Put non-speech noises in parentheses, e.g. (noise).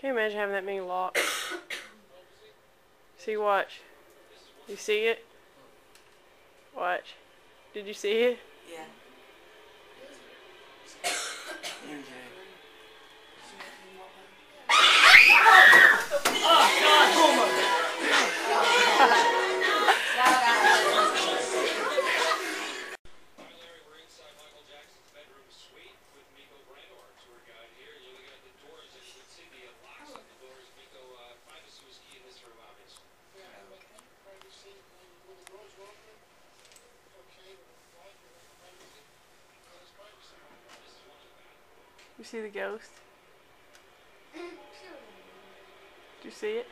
Can't imagine having that many locks. see, watch. You see it? Watch. Did you see it? Yeah. You see the ghost? (coughs) Did you see it?